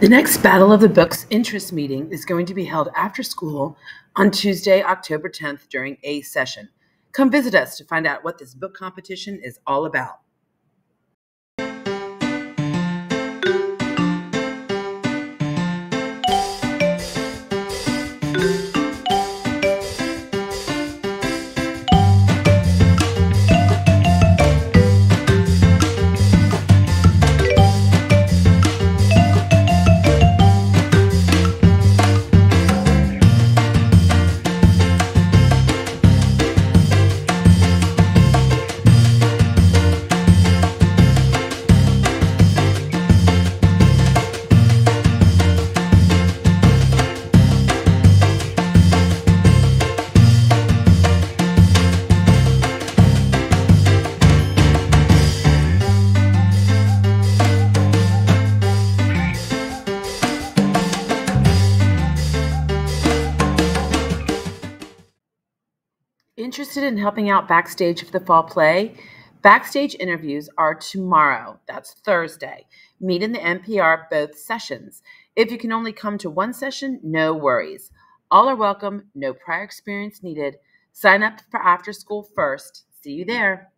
The next Battle of the Books interest meeting is going to be held after school on Tuesday, October 10th during A session. Come visit us to find out what this book competition is all about. Interested in helping out backstage of the fall play? Backstage interviews are tomorrow. That's Thursday. Meet in the MPR both sessions. If you can only come to one session, no worries. All are welcome, no prior experience needed. Sign up for after school first. See you there.